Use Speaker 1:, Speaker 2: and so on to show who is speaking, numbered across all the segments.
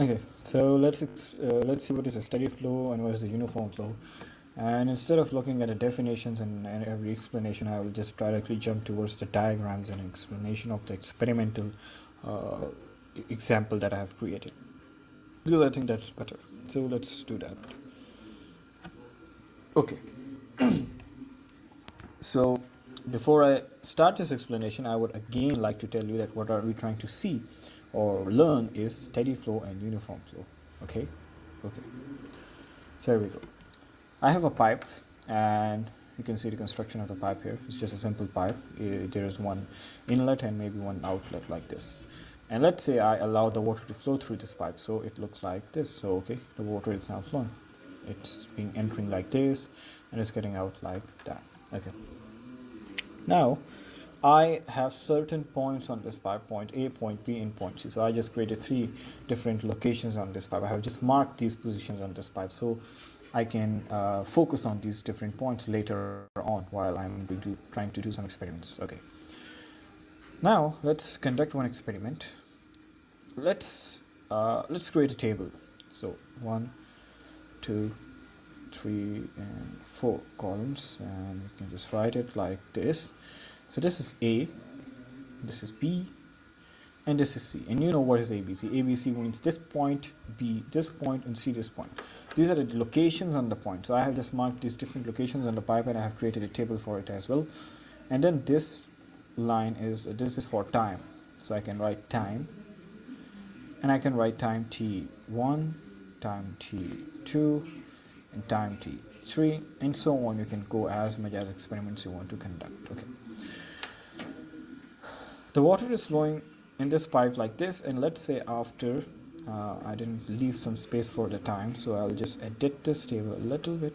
Speaker 1: Okay, so let's uh, let's see what is a steady flow and what is the uniform flow. And instead of looking at the definitions and, and every explanation, I will just directly jump towards the diagrams and explanation of the experimental uh, example that I have created because I think that's better. So let's do that. Okay. So before I start this explanation, I would again like to tell you that what are we trying to see or learn is steady flow and uniform flow. Okay, okay. So here we go. I have a pipe, and you can see the construction of the pipe here. It's just a simple pipe. There is one inlet and maybe one outlet like this. And let's say I allow the water to flow through this pipe, so it looks like this. So okay, the water is now flowing. It's being entering like this, and it's getting out like that. Okay. Now, I have certain points on this pipe, point A, point B, and point C. So I just created three different locations on this pipe. I have just marked these positions on this pipe so I can uh, focus on these different points later on while I'm to, trying to do some experiments. Okay. Now let's conduct one experiment. Let's uh, let's create a table. So one, two, three, and four columns, and you can just write it like this. So this is A, this is B, and this is C. And you know what is ABC? ABC means this point, B, this point, and C, this point. These are the locations on the point. So I have just marked these different locations on the pipe, and I have created a table for it as well. And then this line is this is for time. So I can write time, and I can write time t1, time t2, and time t3, and so on. You can go as much as experiments you want to conduct. Okay. The water is flowing in this pipe like this, and let's say after uh, I didn't leave some space for the time, so I'll just edit this table a little bit,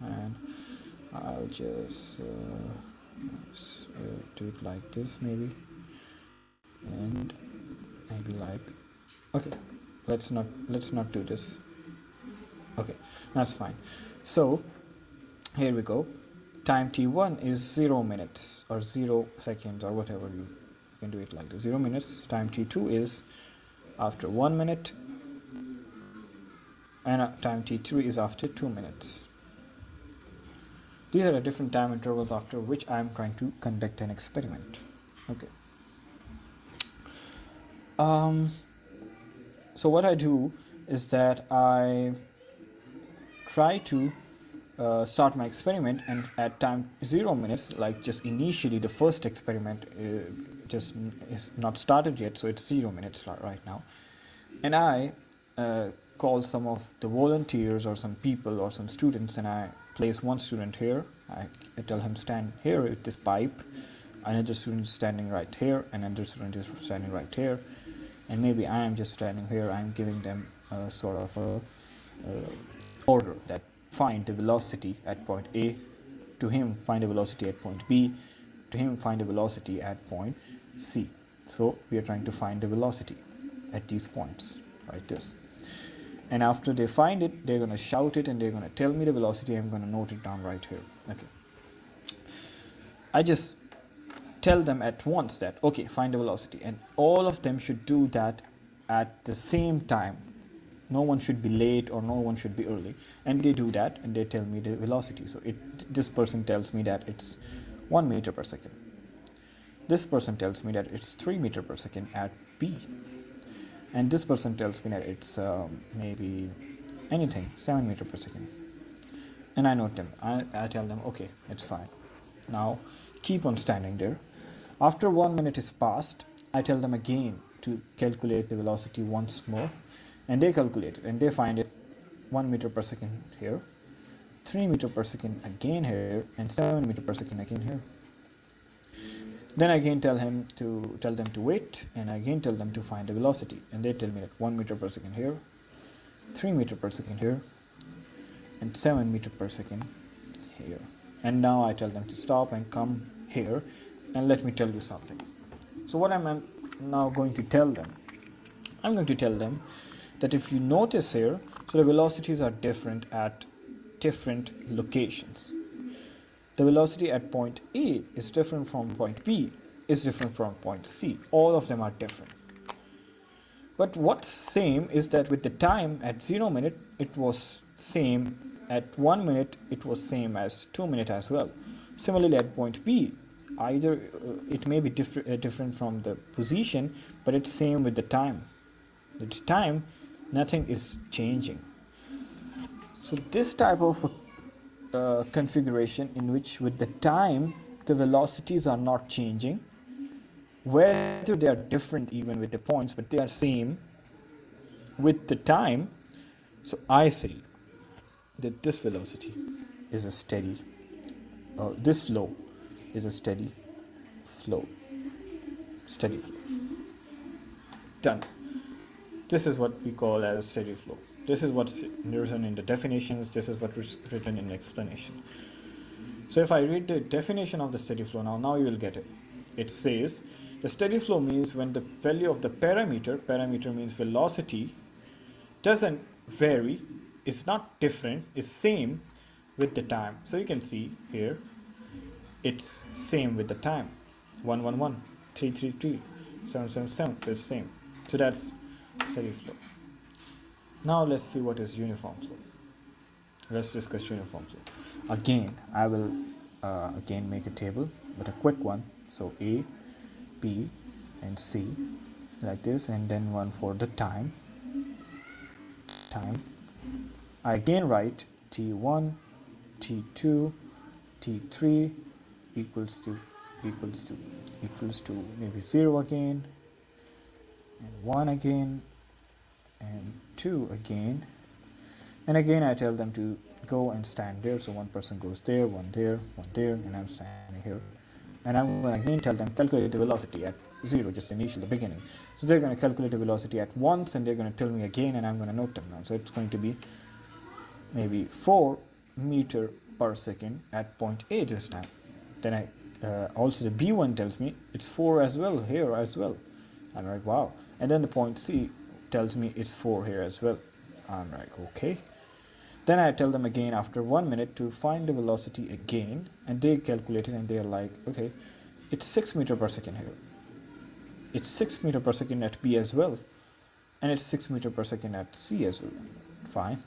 Speaker 1: and I'll just uh, do it like this maybe, and maybe like okay. Let's not let's not do this. Okay, that's fine. So here we go. Time t1 is 0 minutes or 0 seconds or whatever you, you can do it like this. 0 minutes. Time t2 is after 1 minute. And uh, time t3 is after 2 minutes. These are the different time intervals after which I am trying to conduct an experiment. Okay. Um, so what I do is that I try to uh, start my experiment and at time zero minutes like just initially the first experiment uh, just is not started yet so it's zero minutes right now. And i uh, call some of the volunteers or some people or some students and i place one student here. I, I tell him stand here with this pipe. Another student is standing right here another student is standing right here. And maybe i am just standing here i'm giving them a sort of a uh, order that find the velocity at point A, to him find a velocity at point B, to him find a velocity at point C. So we are trying to find the velocity at these points, like this. And after they find it, they're gonna shout it and they're gonna tell me the velocity. I'm gonna note it down right here. Okay. I just tell them at once that okay, find the velocity, and all of them should do that at the same time no one should be late or no one should be early. And they do that and they tell me the velocity. So it this person tells me that it's 1 meter per second. This person tells me that it's 3 meter per second at b and this person tells me that it's um, maybe anything 7 meter per second. And i note them. I, I tell them okay it's fine. Now keep on standing there. After one minute is passed i tell them again to calculate the velocity once more and they calculate it and they find it 1 meter per second here 3 meter per second again here and 7 meter per second again here. Then I again tell him to tell them to wait and I again tell them to find the velocity. And they tell me that 1 meter per second here 3 meter per second here and 7 meter per second here. And now I tell them to stop and come here and let me tell you something. So what I'm now going to tell them? I'm going to tell them that if you notice here so the velocities are different at different locations. The velocity at point A is different from point B is different from point C. All of them are different. But what's same is that with the time at 0 minute it was same. At 1 minute it was same as 2 minute as well. Similarly at point b either uh, it may be different uh, different from the position but it's same with the time. The time nothing is changing. So this type of uh, configuration in which with the time the velocities are not changing. Whether they are different even with the points but they are same with the time. So I say that this velocity is a steady uh, this flow is a steady flow. Steady flow. Done this is what we call as steady flow this is what's written in the definitions this is what's written in the explanation so if I read the definition of the steady flow now now you will get it it says the steady flow means when the value of the parameter, parameter means velocity, doesn't vary, is not different, is same with the time. So you can see here, it's same with the time. 111, 333, 777, it's same. So that's steady flow. Now let's see what is uniform flow. Let's discuss uniform flow. Again, I will uh, again make a table, but a quick one. So A, B and C like this and then one for the time time I again write T1 T2 T3 equals to equals to equals to maybe 0 again and 1 again and 2 again. And again I tell them to go and stand there. So one person goes there one there one there and I'm standing here. And I'm going to again tell them calculate the velocity at zero just initial the beginning. So they're going to calculate the velocity at once and they're going to tell me again and I'm going to note them down. So it's going to be maybe 4 meter per second at point A this time. Then I uh, also the B1 tells me it's 4 as well here as well. I'm like wow. And then the point C tells me it's 4 here as well I'm like okay then I tell them again after one minute to find the velocity again and they calculate it and they're like, okay, it's 6 meter per second here. It's 6 meter per second at B as well. And it's 6 meter per second at C as well. Fine.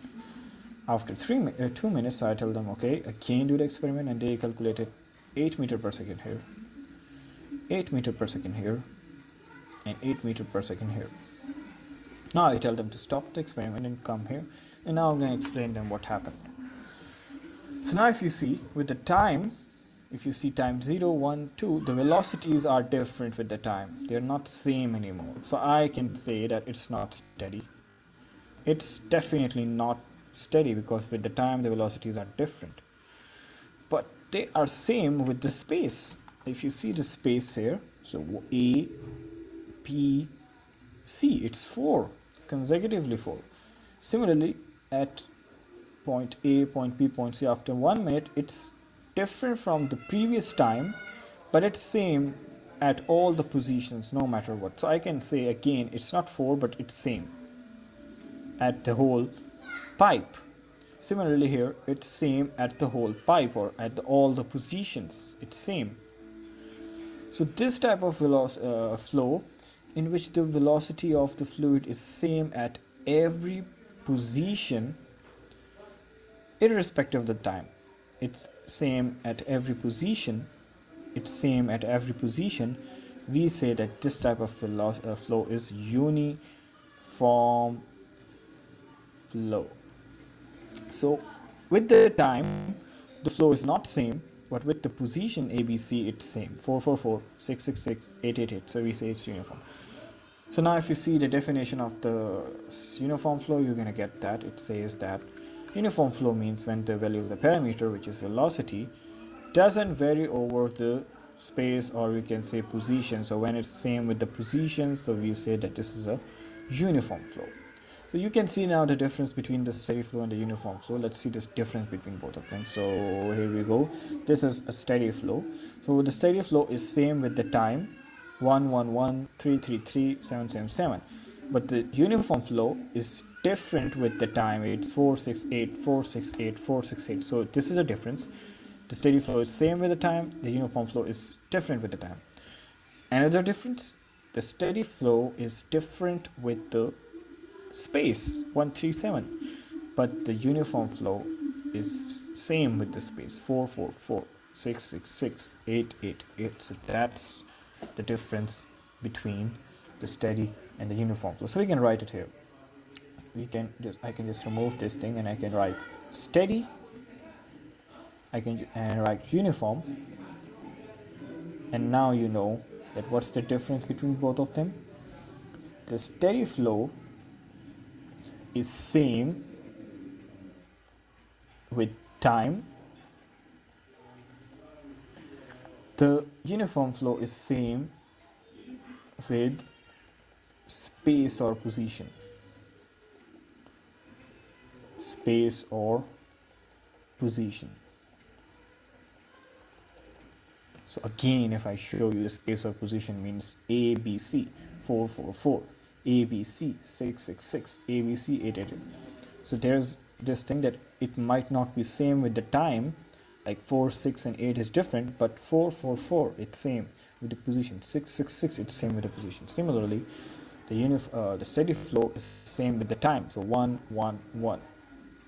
Speaker 1: After three uh, 2 minutes I tell them, okay, again do the experiment and they calculated 8 meter per second here. 8 meter per second here. And 8 meter per second here. Now I tell them to stop the experiment and come here and now I'm going to explain them what happened. So now if you see with the time, if you see time 0, 1, 2, the velocities are different with the time. They're not same anymore. So I can say that it's not steady. It's definitely not steady because with the time the velocities are different. But they are same with the space. If you see the space here, so A, B, C, it's 4, consecutively 4. Similarly, at point A, point B, point C after one minute, it's different from the previous time, but it's same at all the positions no matter what. So I can say again, it's not 4, but it's same at the whole pipe. Similarly here, it's same at the whole pipe or at the, all the positions. It's same. So this type of uh, flow in which the velocity of the fluid is same at every position irrespective of the time. It's same at every position. It's same at every position. We say that this type of uh, flow is uniform flow. So with the time the flow is not same but with the position abc it's same 444 666 888 so we say it's uniform so now if you see the definition of the uniform flow, you're going to get that. It says that uniform flow means when the value of the parameter, which is velocity, doesn't vary over the space or we can say position. So when it's same with the position, so we say that this is a uniform flow. So you can see now the difference between the steady flow and the uniform flow. Let's see this difference between both of them. So here we go. This is a steady flow. So the steady flow is same with the time 111 but the uniform flow is different with the time it's 468 468 468 so this is a difference the steady flow is same with the time the uniform flow is different with the time another difference the steady flow is different with the space 137 but the uniform flow is same with the space 444 666 888 so that's the difference between the steady and the uniform flow. So we can write it here. We can just I can just remove this thing and I can write steady. I can and write uniform. And now you know that what's the difference between both of them? The steady flow is same with time. The uniform flow is same with space or position. Space or position. So again if I show you the space or position means ABC 444 ABC 666 ABC 888 so there's this thing that it might not be same with the time like 4 6 and 8 is different but 4 4 4 it's same with the position. 6 6 6 it's same with the position. Similarly the unif uh, the steady flow is same with the time. So 1 1 1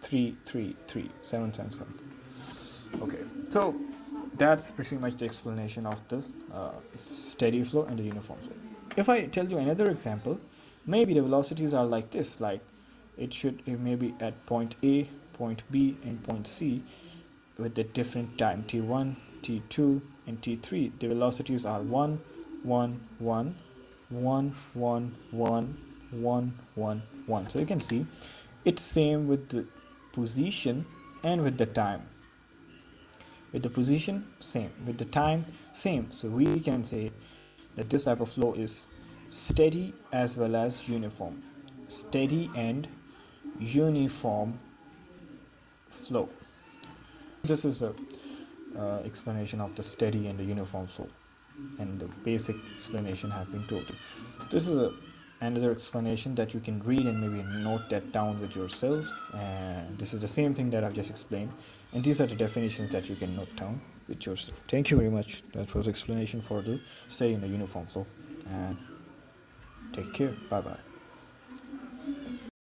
Speaker 1: 3 3 3 7 7 7 okay so that's pretty much the explanation of the uh, steady flow and the uniform flow. If i tell you another example maybe the velocities are like this like it should eh, it may be at point a point b and point c with the different time t1 t2 and t3 the velocities are 1 1 1 1 1 1 1 1 1 so you can see it's same with the position and with the time. With the position same. With the time same. So we can say that this type of flow is steady as well as uniform. Steady and uniform flow. This is the uh, explanation of the steady and the uniform flow. And the basic explanation have been told. This is a, another explanation that you can read and maybe note that down with yourself. And this is the same thing that i've just explained. And these are the definitions that you can note down with yourself. Thank you very much. That was explanation for the steady and the uniform flow. And take care. Bye bye